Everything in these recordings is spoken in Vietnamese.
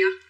vậy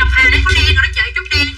à chị Ngọc Hà lấy có đen rồi đó chị chút đen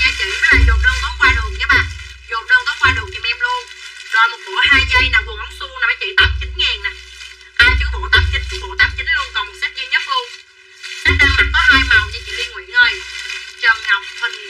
giá trị là dồn đơn có qua đường các bạn dồn đơn có qua đường giùm em luôn. Rồi một bộ hai dây nè quần ống su, nè mấy chị tám chín ngàn nè. Ai chứ bộ tám chín bộ tám chín luôn còn một set duy nhất luôn. Set đang mặt có hai màu nha chị liên nguyễn ơi. Trần ngọc hình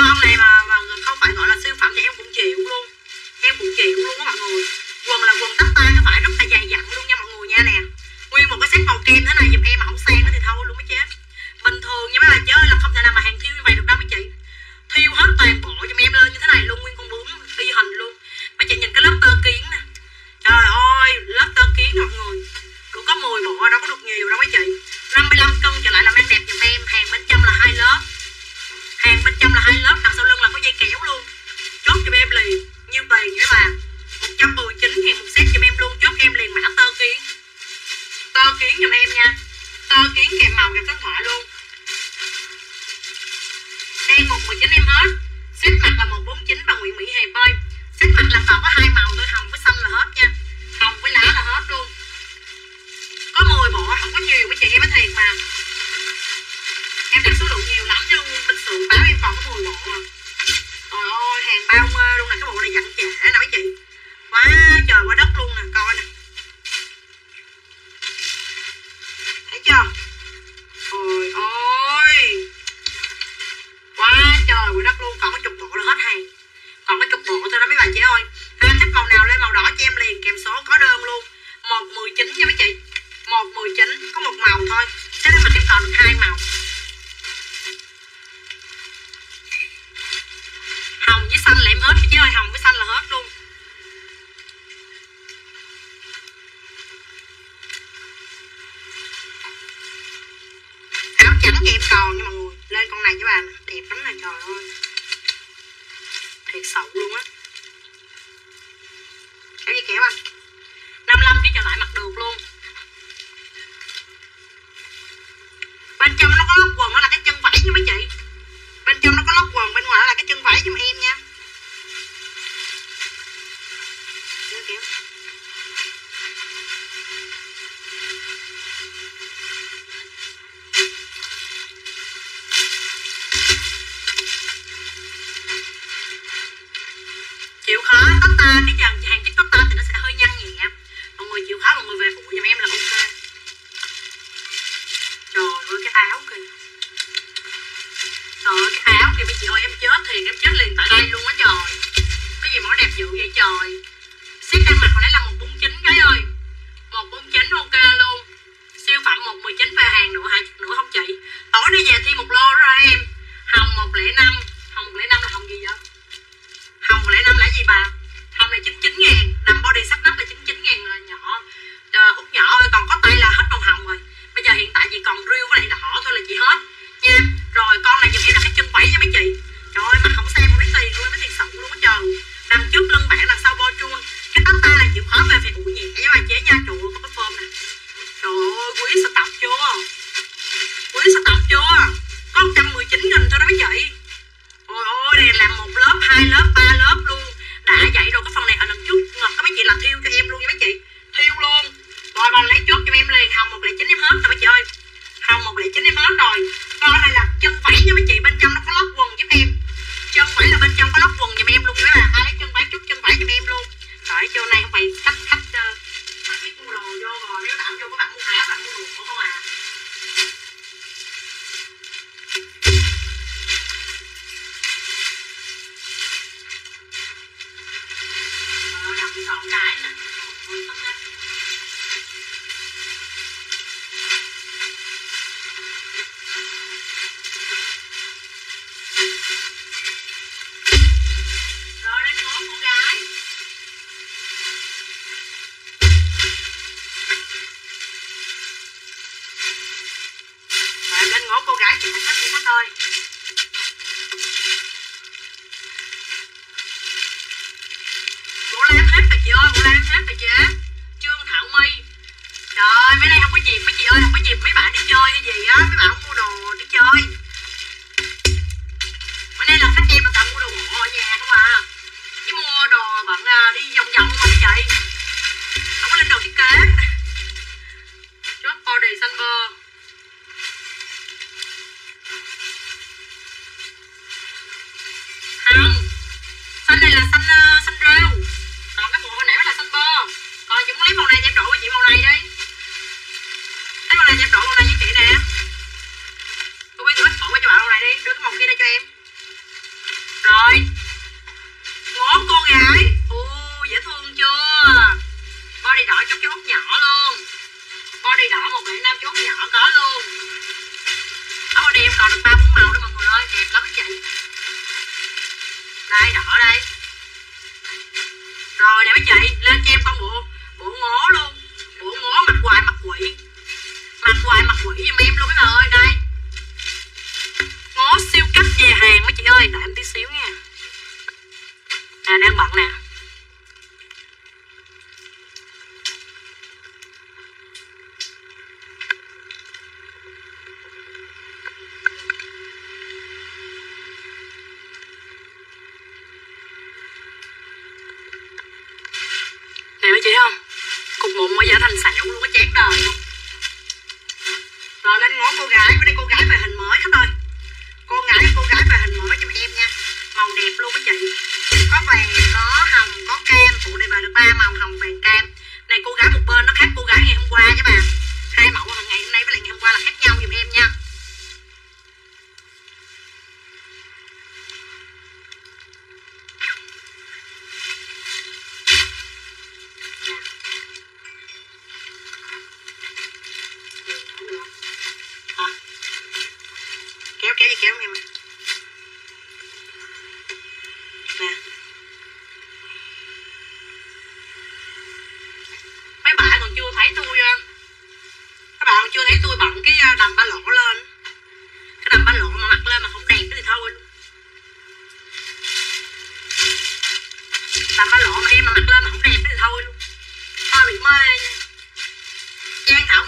Ờ, con này mà, mà không phải gọi là siêu phẩm thì em cũng chịu luôn em cũng chịu luôn á mọi người. Quần là quần tất tay nó phải rất là dày dặn luôn nha mọi người nha nè. Nguyên một cái set màu kem thế này giúp em mà không sang nó thì thôi luôn mới chết bình thường nhưng mà là chơi là không thể nào mà hàng thiêu như vậy được đâu mấy chị. Thiêu hết toàn bộ giùm em lên như thế này luôn nguyên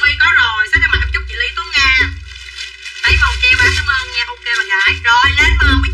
Quy có rồi. Sẽ cái mặt chút chị Lý tú Nga? Lấy màu treo ba cảm ơn nha. Ok bà gái. Rồi, lên màu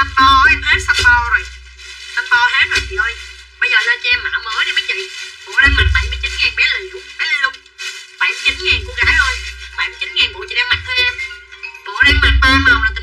xanh bo em hát xanh bo rồi. Xanh bo hát rồi, chị ơi. Bây giờ lên cho em mã mới đi mấy chị. Bộ đang mặc 79 ngàn bé liễu bé liễu luôn 79 ngàn cô gái ơi. 79 ngàn bộ chị đang mặc thôi em. Bộ đang mặc ba màu là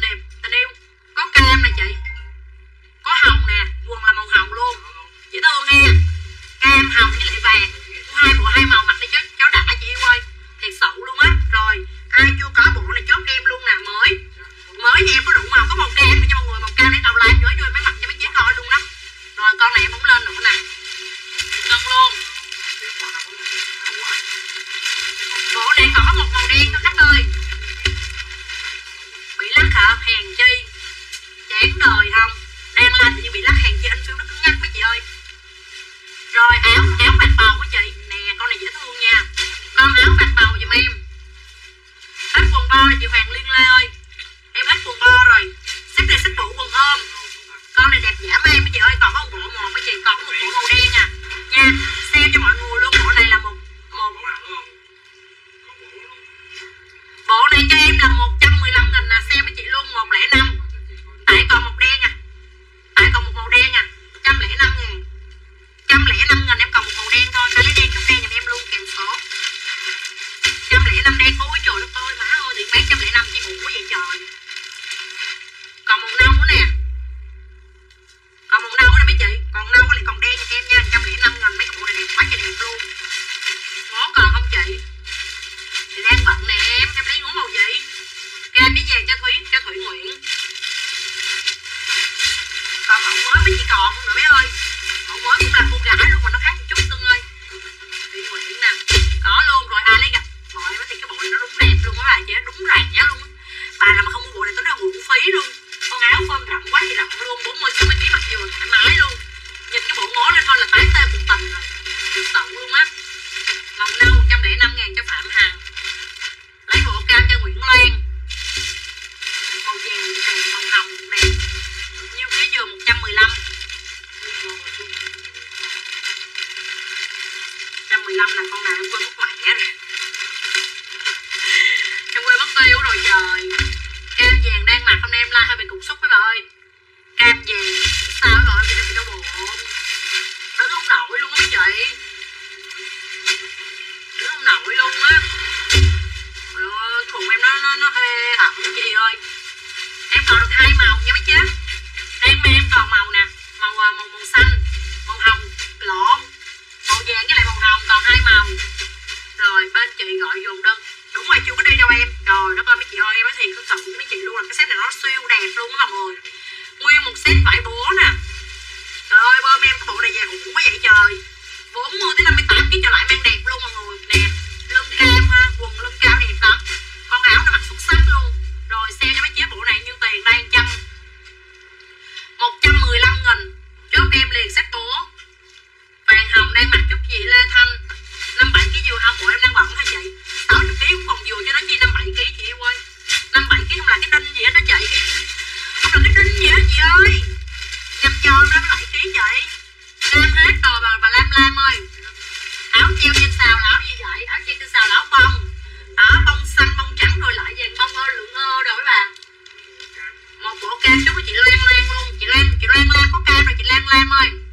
landmine.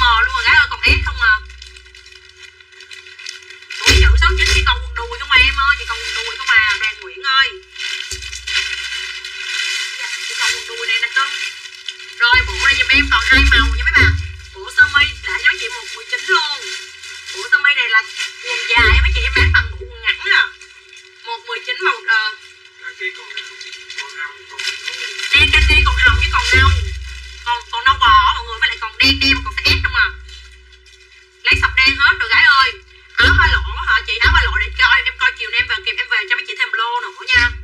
mờ luôn rồi gái ơi còn ghét không à? Bốn chữ sáu chín chỉ còn quần đùi không à em ơi? Chỉ còn quần đùi không mà đoàn nguyễn ơi. Dạ, chỉ còn quần đùi này nè cưng rồi bộ này giùm em còn hai màu nha mấy bạn bộ sơ mi đã giá chị một mười chín luôn. Bộ sơ mi này là quần dài mấy chị em bán bằng quần ngắn à. Một mười chín màu đờ đen canh đi còn hồng chứ còn nâu đen đi mà còn thét không? À lấy sọc đen hết rồi, gái ơi. Áo ba lỗ hả chị? Áo ba lỗ để cho em coi chiều nay em về kịp, em về cho mấy chị thêm lô nữa nha.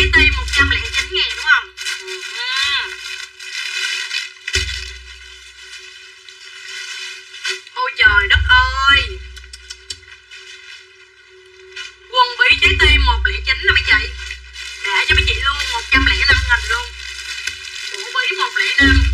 trái cây 109 ngàn đúng không? Ừ. Ôi trời đất ơi Quân bí trái tim 109 nè mấy chị Để cho mấy chị luôn 105 ngàn luôn Cổ bí 105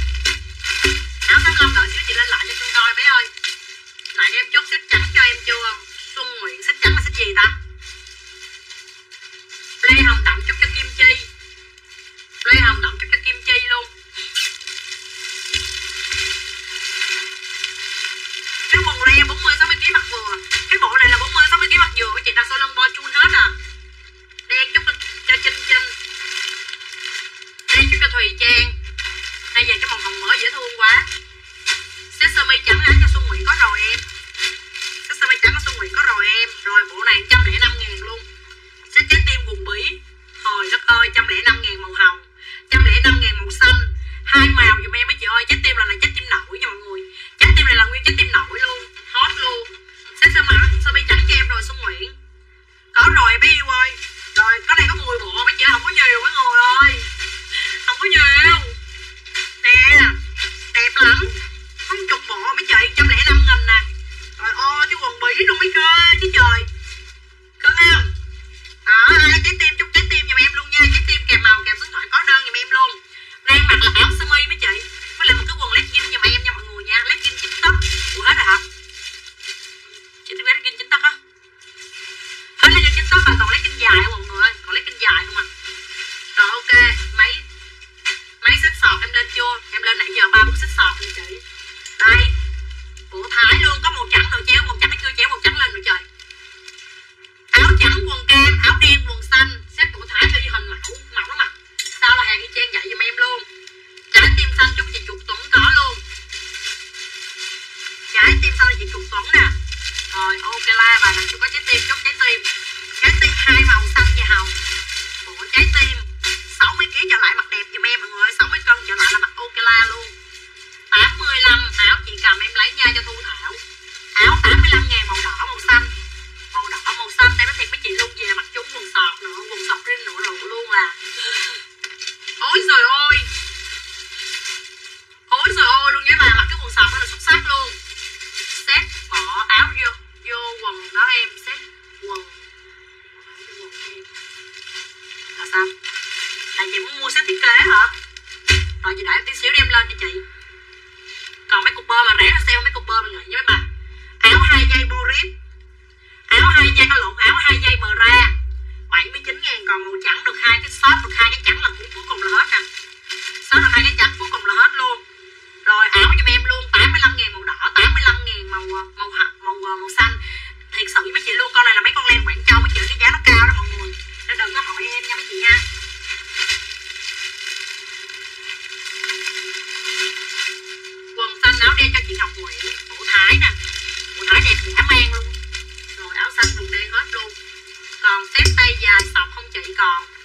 sọc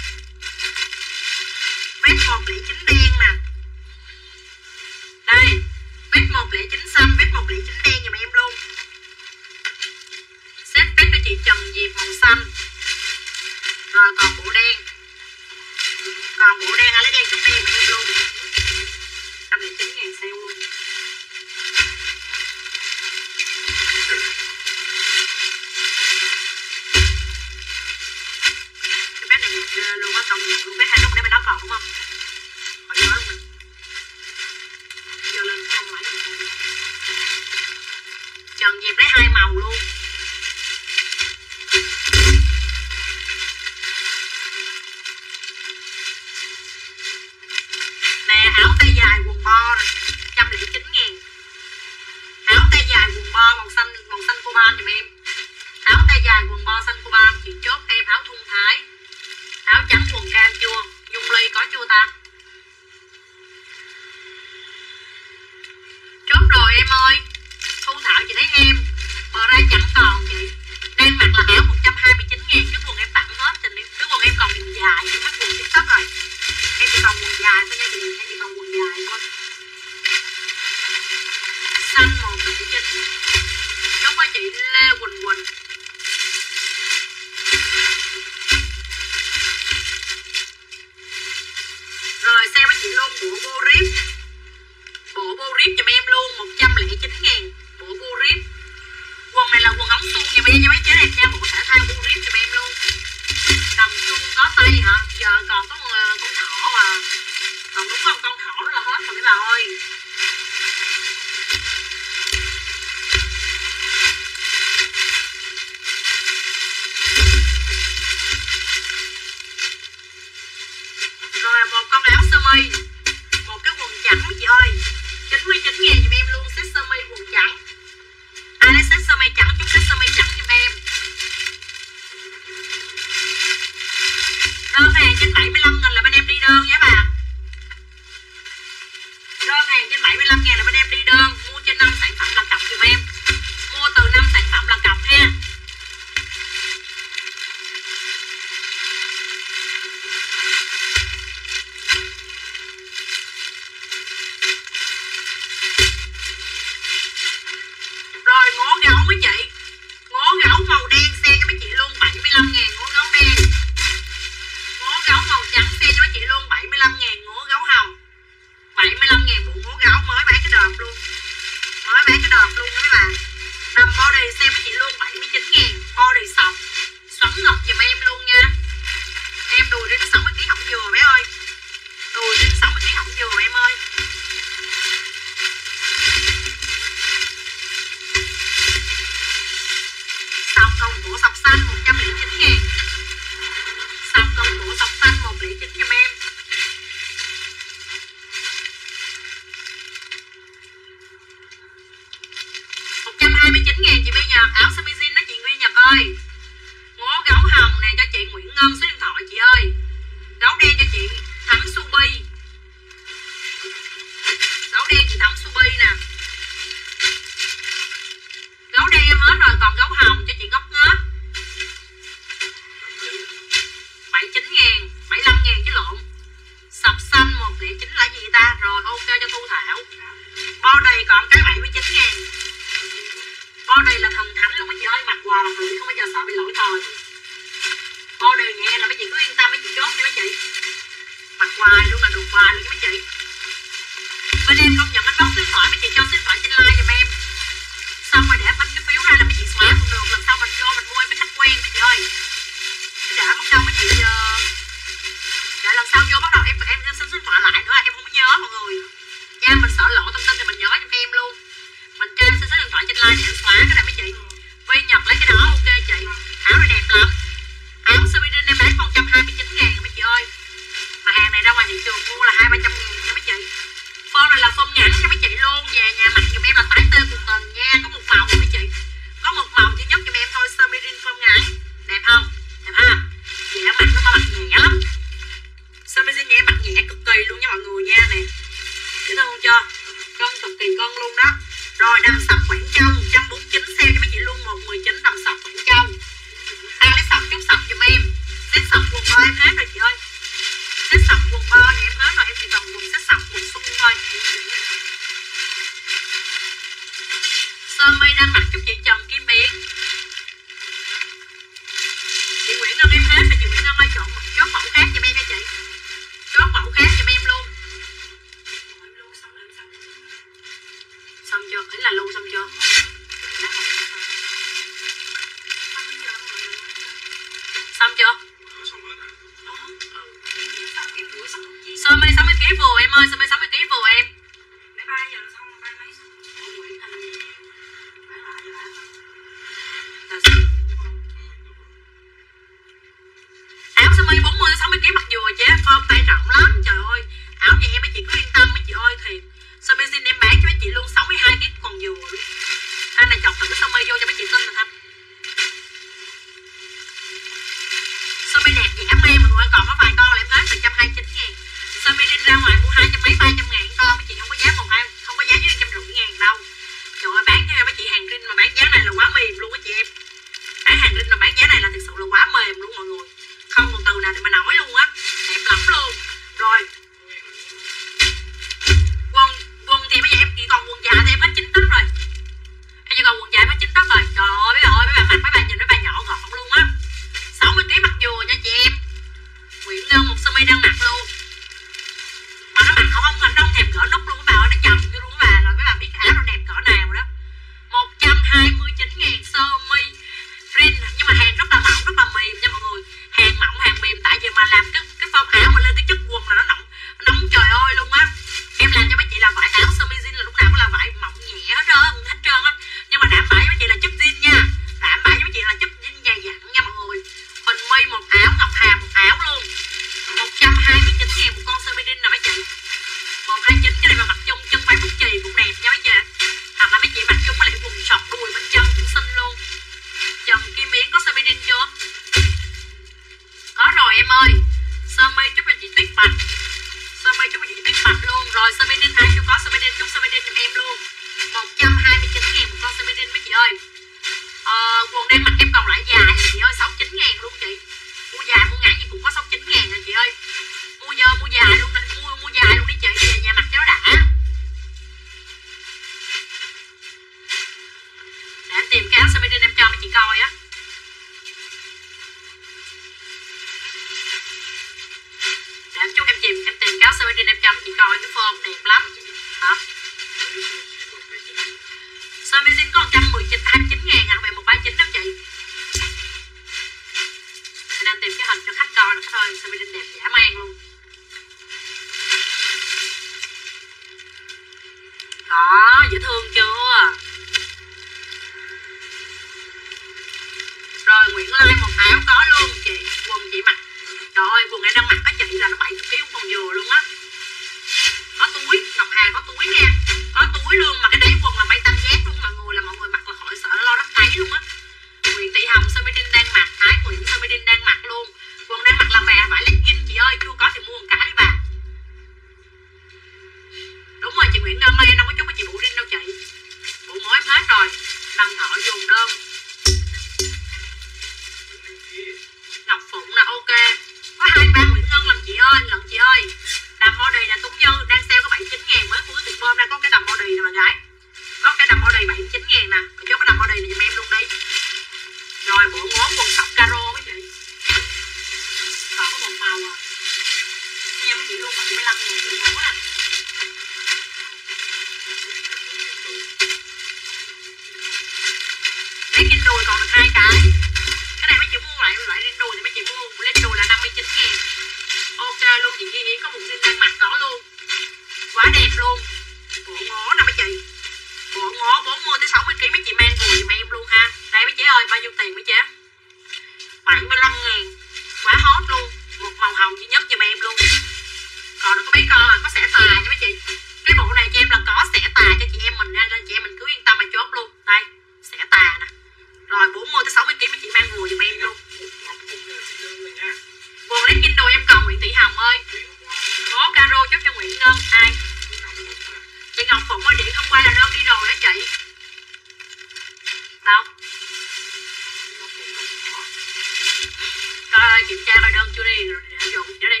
kiểm tra coi đơn chưa đi, rồi dồn nữa đi.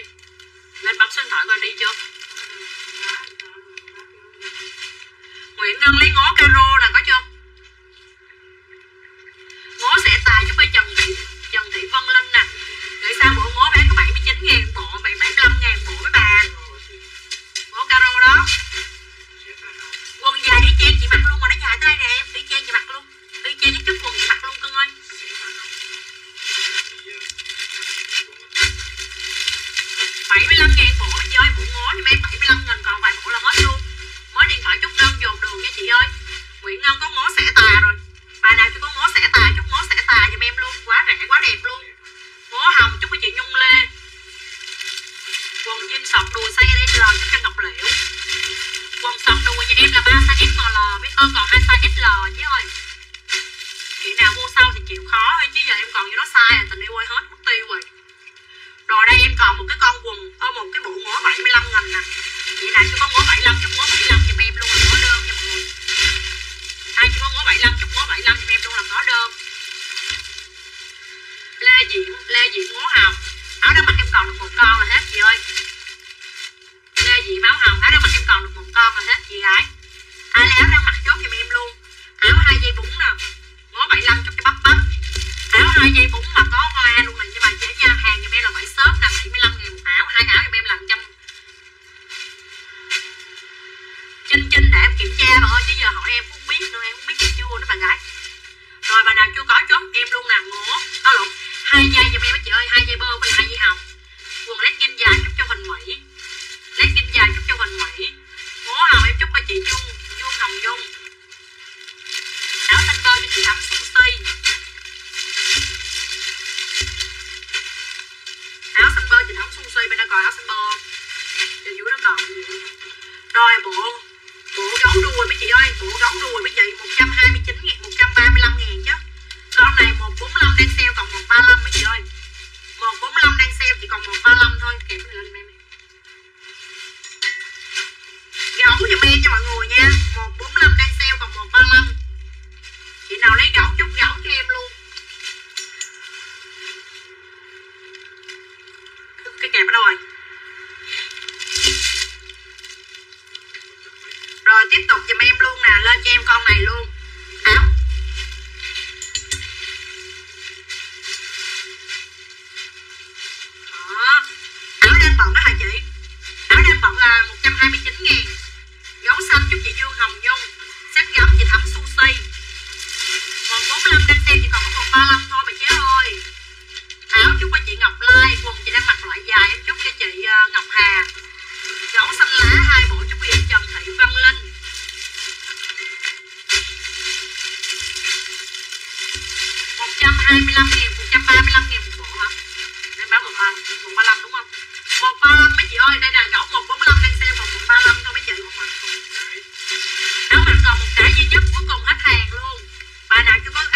Lên bấm số điện thoại coi đi chưa. Nguyễn Đăng lấy ngó caro nè, có chưa?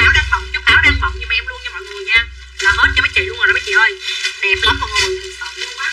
áo đang bọng chúc áo đang bọng nhưng mà em luôn cho mọi người nha. Là hết cho mấy chị luôn rồi đó mấy chị ơi. Đẹp lắm mọi người, thật sự luôn á.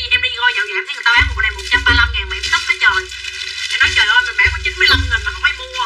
đi, em đi coi dạo giảm thấy người ta bán một này 135 ngàn mà em tấp hết trời. Em nói, trời ơi mình bán có 95 ngàn mà không ai mua.